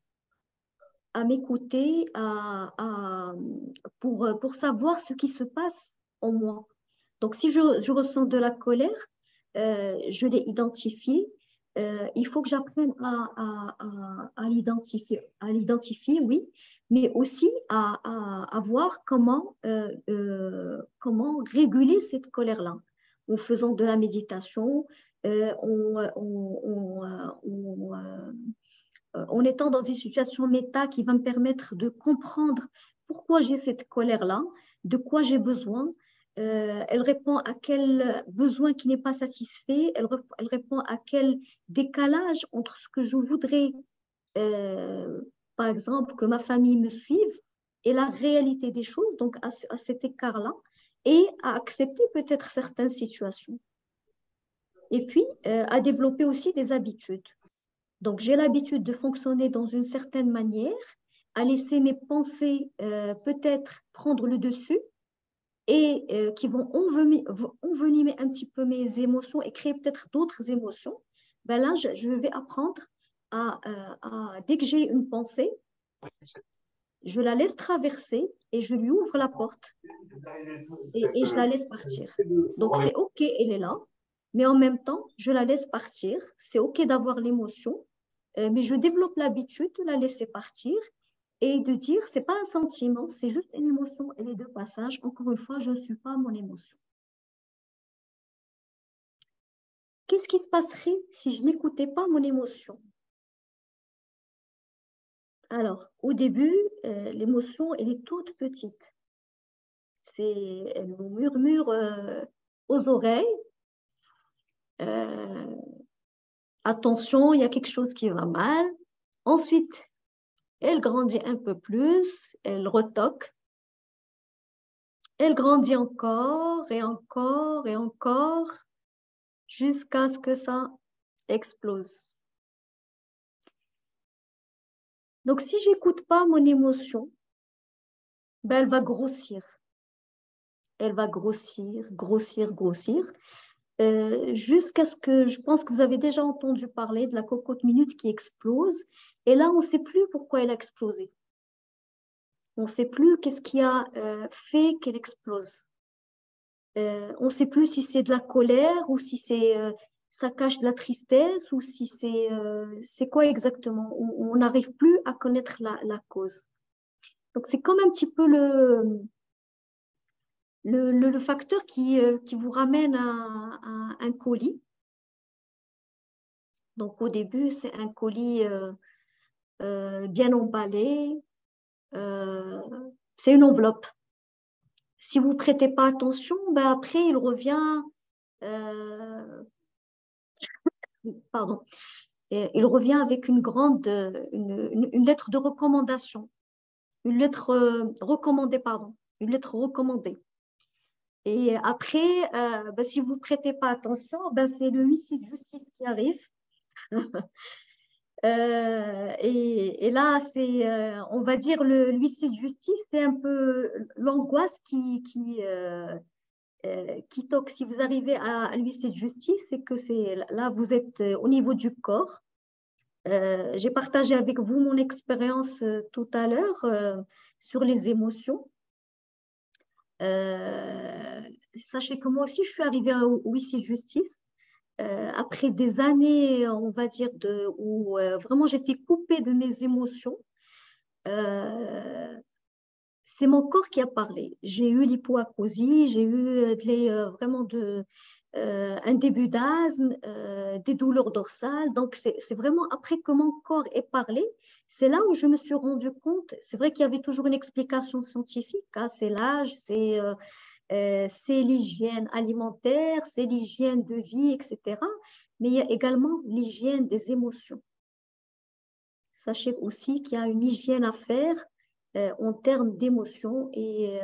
À m'écouter à, pour, pour savoir ce qui se passe en moi. Donc, si je, ressens de la colère, euh, je l'ai identifiée. Euh, il faut que j'apprenne à, l'identifier, oui, mais aussi à, voir comment, euh, comment réguler cette colère-là. En faisant de la méditation, en étant dans une situation méta qui va me permettre de comprendre pourquoi j'ai cette colère-là, de quoi j'ai besoin, euh, elle répond à quel besoin qui n'est pas satisfait, elle, répond à quel décalage entre ce que je voudrais, euh, par exemple, que ma famille me suive et la réalité des choses, donc à, cet écart-là, et à accepter peut-être certaines situations. Et puis, euh, à développer aussi des habitudes. Donc, j'ai l'habitude de fonctionner dans une certaine manière, à laisser mes pensées peut-être prendre le dessus et euh, qui vont envenimer, un petit peu mes émotions et créer peut-être d'autres émotions, ben là, je, vais apprendre à, à dès que j'ai une pensée, je la laisse traverser et je lui ouvre la porte et, et je la laisse partir. Donc c'est OK, elle est là, mais en même temps, je la laisse partir. C'est OK d'avoir l'émotion, euh, mais je développe l'habitude de la laisser partir et de dire, c'est pas un sentiment, c'est juste une émotion et les deux passages. Encore une fois, je ne suis pas mon émotion. Qu'est-ce qui se passerait si je n'écoutais pas mon émotion? Alors, au début, euh, l'émotion, elle est toute petite. C'est, elle nous murmure euh, aux oreilles. Euh, attention, il y a quelque chose qui va mal. Ensuite, elle grandit un peu plus, elle retoque. Elle grandit encore et encore et encore jusqu'à ce que ça explose. Donc, si j'écoute pas mon émotion, ben, elle va grossir. Elle va grossir, grossir, grossir, euh, jusqu'à ce que je pense que vous avez déjà entendu parler de la cocotte minute qui explose. Et là, on ne sait plus pourquoi elle a explosé. On ne sait plus qu'est-ce qui a euh, fait qu'elle explose. Euh, on ne sait plus si c'est de la colère ou si c'est ça cache de la tristesse ou si c'est c'est quoi exactement. On n'arrive plus à connaître la, cause. Donc c'est comme un petit peu le le, facteur qui, euh, qui, vous ramène à, un colis. Donc au début, c'est un colis euh, euh, bien emballé. c'est une enveloppe. Si vous ne prêtez pas attention, ben après, il revient... pardon. Il revient avec une grande, une, lettre de recommandation. Une lettre recommandée, pardon. Une lettre recommandée. Et après, euh, ben, si vous ne prêtez pas attention, ben, c'est le huissier de justice qui arrive. Euh, et, là, c'est, euh, on va dire, le huissier de justice, c'est un peu l'angoisse qui, qui, qui toque. Si vous arrivez à, l'huissier de justice, c'est que c'est là, vous êtes au niveau du corps. J'ai partagé avec vous mon expérience tout à l'heure sur les émotions. Euh, sachez que moi aussi, je suis arrivée au huissier justice euh, après des années, on va dire, de, où euh, vraiment j'étais coupée de mes émotions. c'est mon corps qui a parlé. J'ai eu l'hypoacousie, j'ai eu vraiment de, un début d'asthme, des douleurs dorsales. Donc, c'est vraiment après que mon corps ait parlé c'est là où je me suis rendu compte, c'est vrai qu'il y avait toujours une explication scientifique, hein, c'est l'âge, euh, euh, c'est l'hygiène alimentaire, c'est l'hygiène de vie, etc. Mais il y a également l'hygiène des émotions. Sachez aussi qu'il y a une hygiène à faire euh, en termes d'émotions et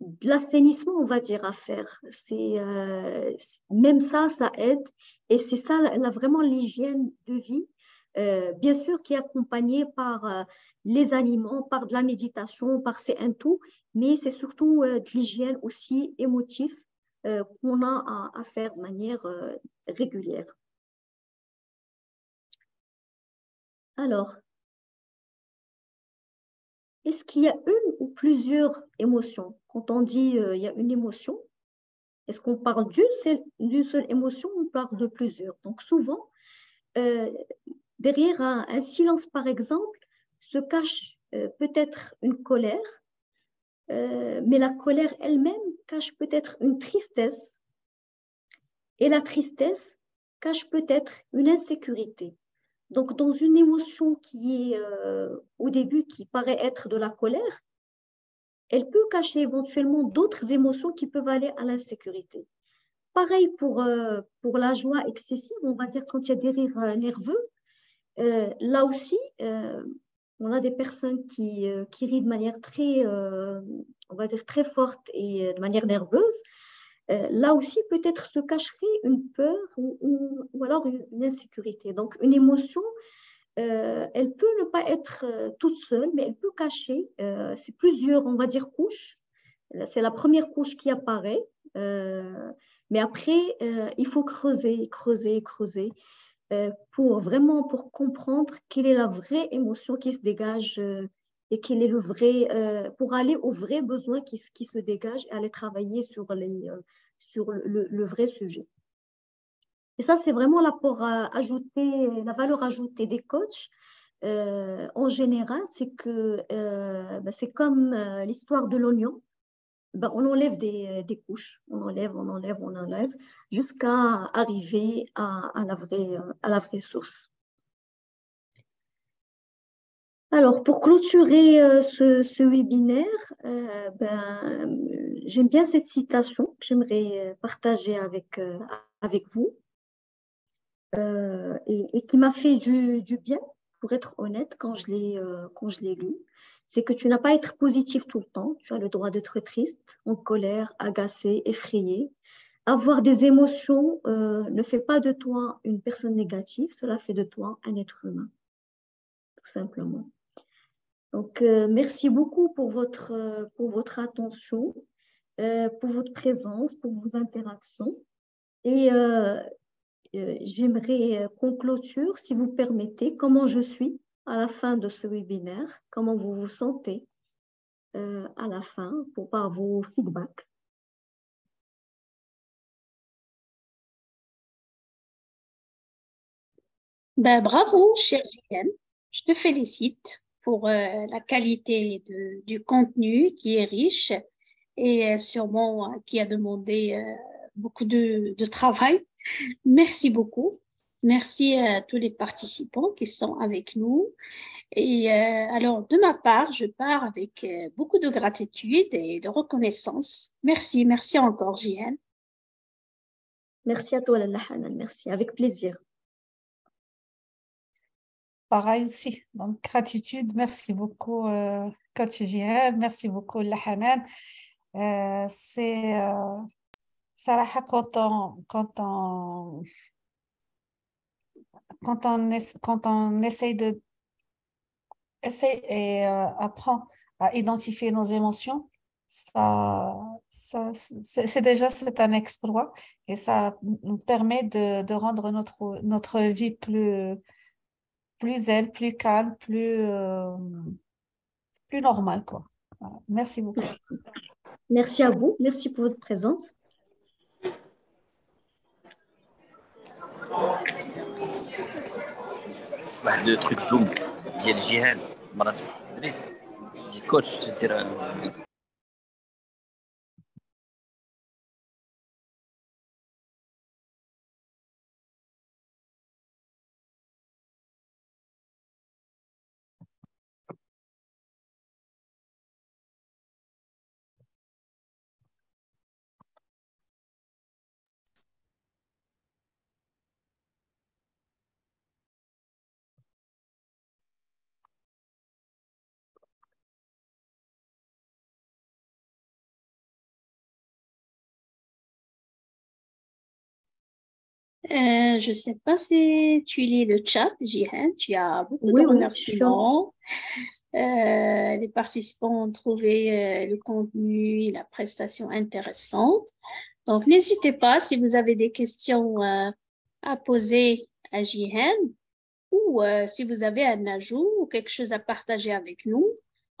de l'assainissement, on va dire, à faire. C'est même ça, ça aide. Et c'est ça, là, vraiment l'hygiène de vie euh, bien sûr qui est accompagné par euh, les aliments, par de la méditation, par c'est un tout, mais c'est surtout euh, de l'hygiène aussi émotive qu'on a à, faire de manière régulière. Alors, est-ce qu'il y a une ou plusieurs émotions? Quand on dit il y a une émotion, est-ce qu'on parle d'une seule, émotion ou on parle de plusieurs? Donc souvent, Derrière un, silence, par exemple, se cache euh, peut-être une colère, euh, mais la colère elle-même cache peut-être une tristesse, et la tristesse cache peut-être une insécurité. Donc, dans une émotion qui est euh, au début qui paraît être de la colère, elle peut cacher éventuellement d'autres émotions qui peuvent aller à l'insécurité. Pareil pour, pour la joie excessive, on va dire quand il y a des rires nerveux, euh, là aussi, euh, on a des personnes qui, euh, qui rient de manière très, on va dire, très forte et de manière nerveuse. là aussi, peut-être se cacherait une peur ou, ou, alors une, insécurité. Donc, une émotion, elle peut ne pas être toute seule, mais elle peut cacher. c'est plusieurs, on va dire, couches. C'est la première couche qui apparaît. mais après, il faut creuser, creuser, creuser pour vraiment pour comprendre quelle est la vraie émotion qui se dégage et quel est le vrai, euh, pour aller aux vrais besoins qui, qui, se dégagent et aller travailler sur, les, euh, sur le, le, vrai sujet. Et ça, c'est vraiment l'apport ajouté, la valeur ajoutée des coachs. Euh, en général, c'est que ben, c'est comme l'histoire de l'oignon. Ben, on enlève des, des, couches, on enlève, on enlève, on enlève, jusqu'à arriver à, à, la vraie, source. Alors, pour clôturer euh, ce, webinaire, euh, ben, j'aime bien cette citation que j'aimerais euh, partager avec, vous et, qui m'a fait du, bien, pour être honnête, quand je l'ai lu. C'est que tu n'as pas à être positif tout le temps. Tu as le droit d'être triste, en colère, agacé, effrayé. Avoir des émotions ne fait pas de toi une personne négative, cela fait de toi un être humain, tout simplement. Donc, euh, merci beaucoup pour votre, euh, pour votre attention, euh, pour votre présence, pour vos interactions. Et j'aimerais qu'on clôture, si vous permettez, comment je suis à la fin de ce webinaire, comment vous vous sentez à la fin pour par vos feedbacks. Ben, bravo, chère Julienne. Je te félicite pour euh, la qualité du contenu qui est riche et euh, sûrement euh, qui a demandé beaucoup de, travail. Merci beaucoup. Merci à tous les participants qui sont avec nous. Et alors, de ma part, je pars avec beaucoup de gratitude et de reconnaissance. Merci, merci encore, JN. Merci à toi, Lalla Merci, avec plaisir. Pareil aussi. Donc, gratitude. Merci beaucoup, euh, coach Jihad. Merci beaucoup, Lahanan. Euh, c'est euh, quand on, quand on, quand on, quand on essaye de essaye et euh, apprend à identifier nos émotions, ça, ça c'est déjà c'est un exploit et ça nous permet de, de rendre notre, notre vie plus plus zen, plus calme, plus, euh, plus normal. Quoi. Merci beaucoup. Merci à vous. Merci pour votre présence. واحد لو تروك زوم ديال الجهاد مرات كوتش تدير Euh, je ne sais pas si tu lis le chat, Jihan. Tu as beaucoup de remerciements. Euh, les participants ont trouvé euh, le contenu et la prestation intéressante. Donc, n'hésitez pas si vous avez des questions à poser à Jihan ou si vous avez un ajout ou quelque chose à partager avec nous.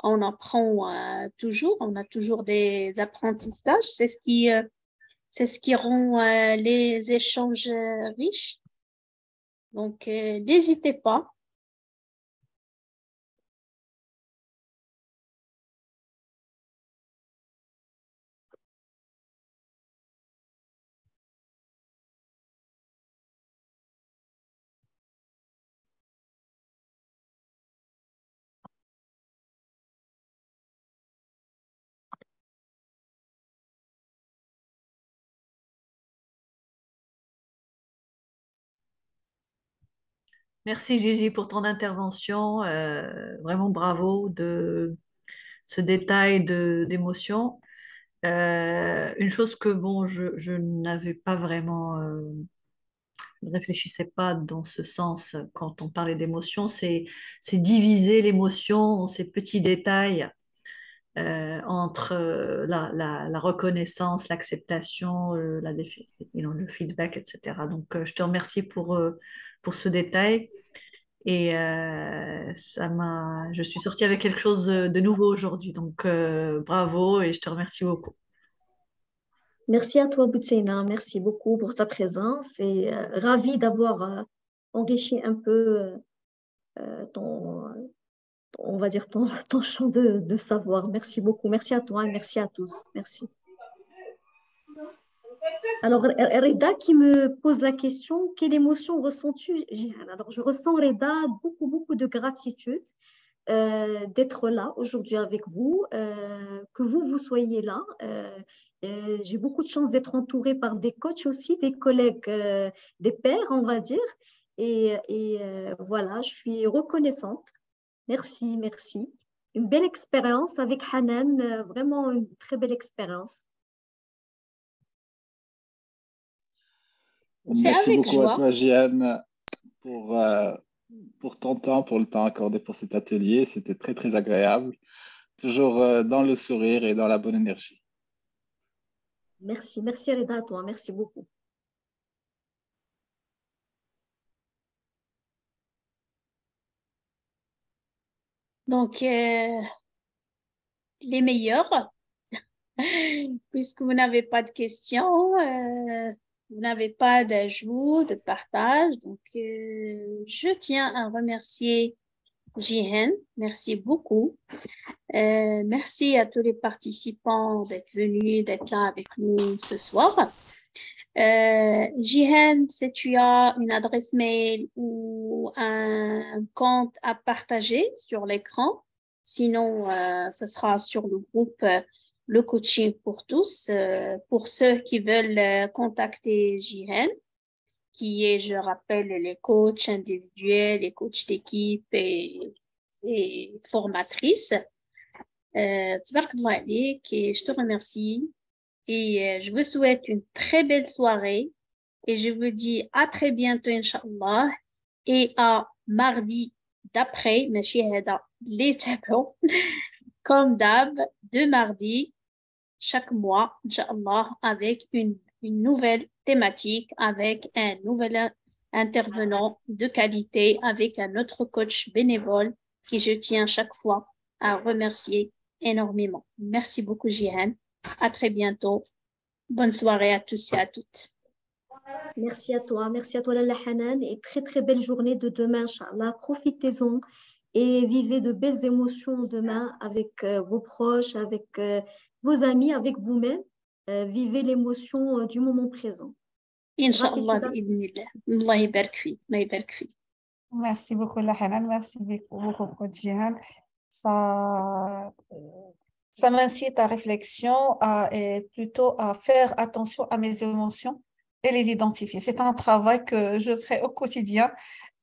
On en prend toujours, on a toujours des apprentissages. C'est ce qui c'est ce qui rend euh, les échanges euh, riches. Donc, euh, n'hésitez pas. Merci Gigi pour ton intervention. Euh, vraiment bravo de ce détail d'émotion. Euh, une chose que bon, je, n'avais pas vraiment euh, ne réfléchissais pas dans ce sens quand on parlait d'émotion, c'est diviser l'émotion en ces petits détails euh, entre la, reconnaissance, l'acceptation, la, le feedback, etc. Donc, je te remercie pour, pour ce détail. Et ça m'a, je suis sortie avec quelque chose de nouveau aujourd'hui. Donc, bravo et je te remercie beaucoup. Merci à toi, Boutseina. Merci beaucoup pour ta présence et ravie d'avoir enrichi un peu ton, on va dire, ton, ton champ de, savoir. Merci beaucoup. Merci à toi et merci à tous. Merci. Alors, Reda qui me pose la question, quelle émotion ressens-tu? Alors, je ressens, Reda, beaucoup, beaucoup de gratitude euh, d'être là aujourd'hui avec vous, euh, que vous, vous soyez là. Euh, j'ai beaucoup de chance d'être entourée par des coachs aussi, des collègues, des pères, on va dire. Et, et voilà, je suis reconnaissante Merci, merci. Une belle expérience avec Hanan, vraiment une très belle expérience. Merci beaucoup à toi, Jeanne, pour, euh, pour ton temps, pour le temps accordé pour cet atelier. C'était très, très agréable. Toujours euh, dans le sourire et dans la bonne énergie. Merci, merci Reda à toi, merci beaucoup. Donc, euh, les meilleurs, puisque vous n'avez pas de questions, vous n'avez pas d'ajout, de partage. Donc, euh, je tiens à remercier Jihen. Merci beaucoup. merci à tous les participants d'être venus, d'être là avec nous ce soir. Euh, Jihen, si tu as une adresse mail ou un compte à partager sur l'écran, sinon euh, ce sera sur le groupe euh, Le Coaching pour tous. Euh, pour ceux qui veulent euh, contacter Jihen, qui est, je rappelle, les coachs individuels, les coachs d'équipe et, et formatrices. Euh, je te remercie et euh, je vous souhaite une très belle soirée. Et je vous dis à très bientôt, Inch'Allah. Et à mardi d'après, les comme d'hab, de mardi, chaque mois, Inch'Allah, avec une, une nouvelle thématique, avec un nouvel intervenant de qualité, avec un autre coach bénévole qui je tiens chaque fois à remercier énormément. Merci beaucoup, Jihan. À très bientôt. Bonne soirée à tous et à toutes. Merci à toi. Merci à toi, Lala Hanan. Et très, très belle journée de demain, Inch'Allah. Profitez-en et vivez de belles émotions demain avec euh, vos proches, avec euh, vos amis, avec vous-même. Euh, vivez l'émotion du moment présent. Inch'Allah, Merci beaucoup, La Hanan. Merci beaucoup, Jihan. Ça ça m'incite à réflexion à, et plutôt à faire attention à mes émotions et les identifier. C'est un travail que je ferai au quotidien.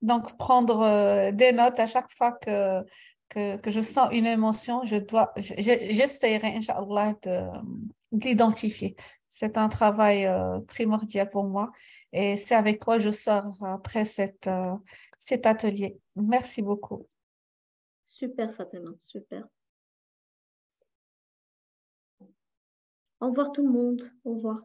Donc, prendre euh, des notes à chaque fois que, que, je sens une émotion, je dois, j'essaierai, Inch'Allah, de, l'identifier. C'est un travail euh, primordial pour moi et c'est avec quoi je sors après cette, euh, cet atelier. Merci beaucoup. Super, Fatima, super. Au revoir tout le monde. Au revoir.